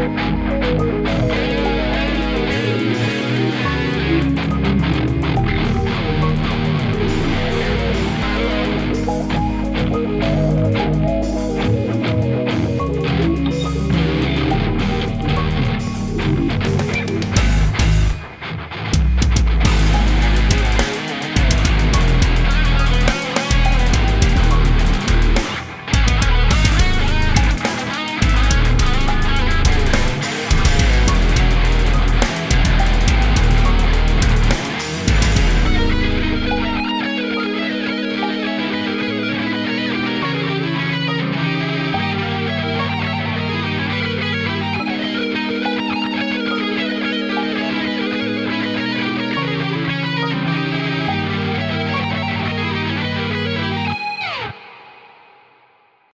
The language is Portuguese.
Música